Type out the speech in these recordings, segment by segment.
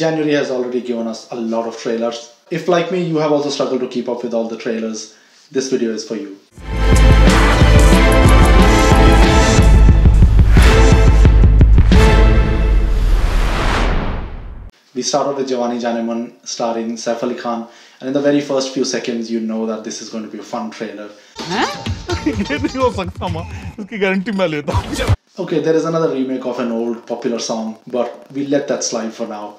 January has already given us a lot of trailers. If, like me, you have also struggled to keep up with all the trailers, this video is for you. We start off with Jawaani Jaaneman starring Saif Ali Khan, and in the very first few seconds, you know that this is going to be a fun trailer. Okay, there is another remake of an old popular song, but we let that slide for now.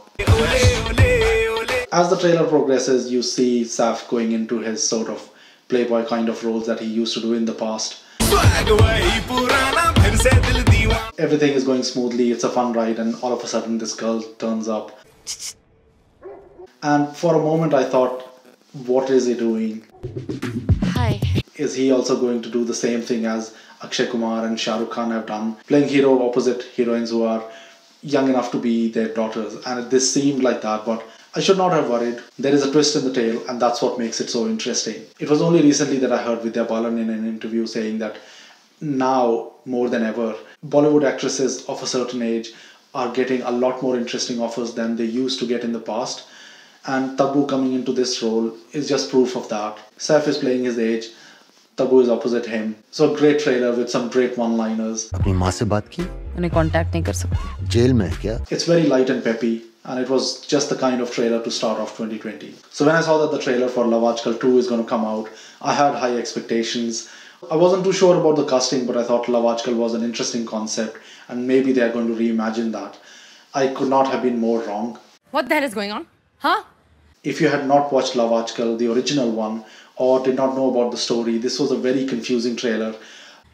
As the trailer progresses, you see Saif going into his sort of playboy kind of roles that he used to do in the past. Everything is going smoothly, it's a fun ride, and all of a sudden, this girl turns up. And for a moment, I thought, what is he doing? Hi. Is he also going to do the same thing as Akshay Kumar and Shah Rukh Khan have done, playing hero opposite heroines who are young enough to be their daughters? And this seemed like that, but I should not have worried. There is a twist in the tale, and that's what makes it so interesting. It was only recently that I heard Vidya Balan in an interview saying that now, more than ever, Bollywood actresses of a certain age are getting a lot more interesting offers than they used to get in the past. And Tabu coming into this role is just proof of that. Saif is playing his age, Tabu is opposite him. So great trailer with some great one-liners. अपनी माँ से बात की? उन्हें contact नहीं कर सकते. Jail में क्या? It's very light and peppy. And it was just the kind of trailer to start off 2020. So when I saw that the trailer for Love Aaj Kal 2 is going to come out, I had high expectations. I wasn't too sure about the casting, but I thought Lavachkal was an interesting concept, and maybe they are going to reimagine that. I could not have been more wrong. What the hell is going on? Huh? if you had not watched Love Aaj Kal, the original one, or did not know about the story, this was a very confusing trailer.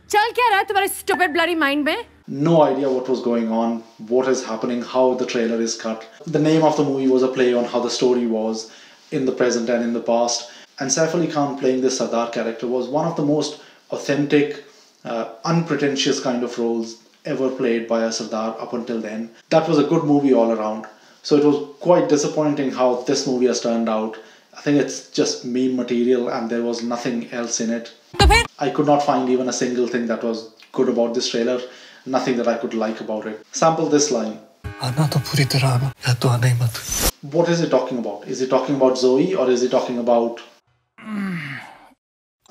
चल क्या रहा है तुम्हारे stupid bloody mind में? No idea what was going on, what is happening, how the trailer is cut. The name of the movie was a play on how the story was in the present and in the past. And Saif Ali Khan playing this Sardar character was one of the most authentic, uh, unpretentious kind of roles ever played by a Sardar up until then. That was a good movie all around. So it was quite disappointing how this movie has turned out. I think it's just meme material and there was nothing else in it. I could not find even a single thing that was good about this trailer, nothing that I could like about it. Sample this line. What is it talking about? Is it talking about Zoe or is it talking about.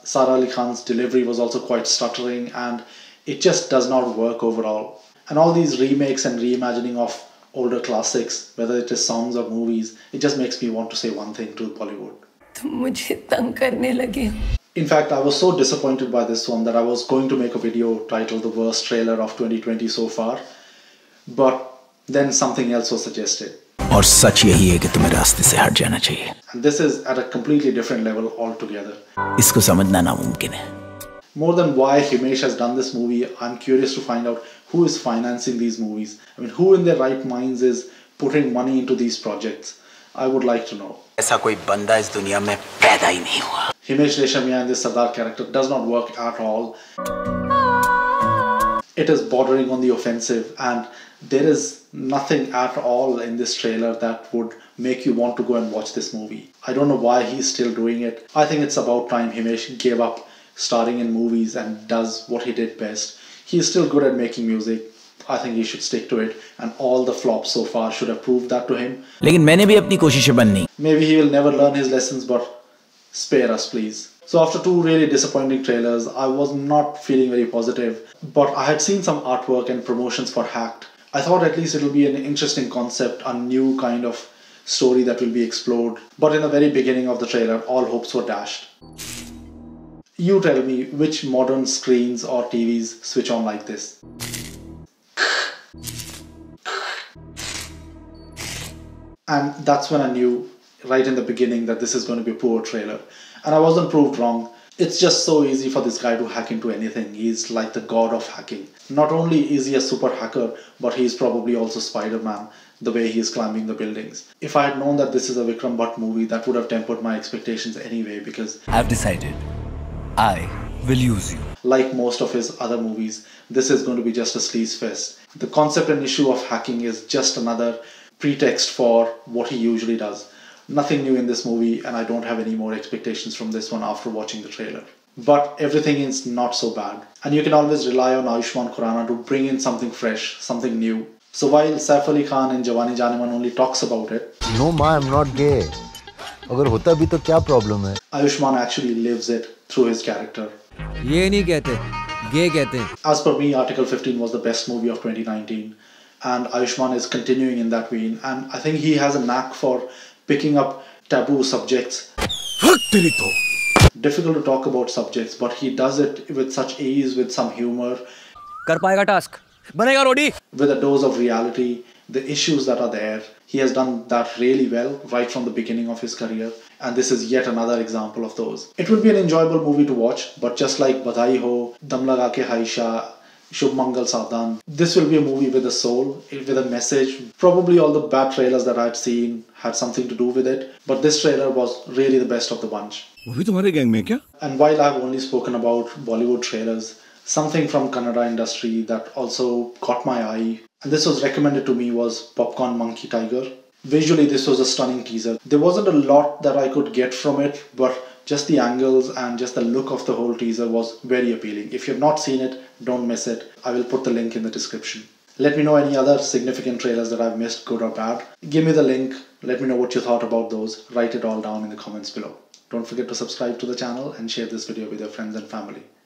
Sara Ali Khan's delivery was also quite stuttering and it just does not work overall. And all these remakes and reimagining of older classics, whether it is songs or movies, it just makes me want to say one thing to Bollywood. तुम मुझे तंग करने लगे हो In fact, I was so disappointed by this one that I was going to make a video titled The Worst Trailer of 2020 So Far. But then something else was suggested. और सच यही है कि तुम्हें रास्ते से हट जाना चाहिए And this is at a completely different level altogether. इसको समझना नामुमकिन है more than why Himesh has done this movie, I'm curious to find out who is financing these movies. I mean, who in their right minds is putting money into these projects? I would like to know. ऐसा कोई बंदा इस दुनिया में पैदा ही नहीं हुआ। Himesh Reshammiya in this Sardar character does not work at all. It is bordering on the offensive, and there is nothing at all in this trailer that would make you want to go and watch this movie. I don't know why he's still doing it. I think it's about time Himesh gave up starring in movies and does what he did best. He's still good at making music. I think he should stick to it, and all the flops so far should have proved that to him. लेकिन मैंने भी अपनी कोशिशें बंद Maybe he will never learn his lessons, but spare us, please. So, after two really disappointing trailers, I was not feeling very positive, but I had seen some artwork and promotions for Hacked. I thought at least it'll be an interesting concept, a new kind of story that will be explored. But in the very beginning of the trailer, all hopes were dashed. You tell me which modern screens or TVs switch on like this. And that's when I knew right in the beginning that this is going to be a poor trailer. And I wasn't proved wrong. It's just so easy for this guy to hack into anything. He's like the god of hacking. Not only is he a super hacker, but he's probably also Spider Man, the way he's climbing the buildings. If I had known that this is a Vikram Bhatt movie, that would have tempered my expectations anyway, because I've decided I will use you. Like most of his other movies, this is going to be just a sleaze fest. The concept and issue of hacking is just another pretext for what he usually does. Nothing new in this movie, and I don't have any more expectations from this one after watching the trailer. But everything is not so bad. And you can always rely on Ayushmann Khurrana to bring in something fresh, something new. So while Saif Ali Khan in Jawaani Jaaneman only talks about it, No ma, I'm not gay. अगर होता भी तो क्या problem है Ayushmann actually lives through his character. ये नहीं कहते गे कहते हैं As per me, Article 15 was the best movie of 2019, and Ayushman is continuing in that vein. And I think he has a knack for picking up taboo subjects. Difficult to talk about subjects, but he does it with such ease, with some humor, कर पाएगा task बनेगा रोडी with a dose of reality, the issues that are there. He has done that really well right from the beginning of his career, and this is yet another example of those. It will be an enjoyable movie to watch, but just like Badhaai Ho, Dum Laga Ke Haisha, Shubh Mangal Saavdhan, this will be a movie with a soul, with a message. Probably all the bad trailers that I'd seen had something to do with it, but this trailer was really the best of the bunch. And while I've only spoken about Bollywood trailers, something from Kannada industry that also caught my eye, and this was recommended to me, was Popcorn Monkey Tiger. Visually, this was a stunning teaser. There wasn't a lot that I could get from it, but just the angles and just the look of the whole teaser was very appealing. If you've not seen it, don't miss it. I will put the link in the description. Let me know any other significant trailers that I've missed, good or bad. Give me the link. Let me know what you thought about those. Write it all down in the comments below. Don't forget to subscribe to the channel and share this video with your friends and family.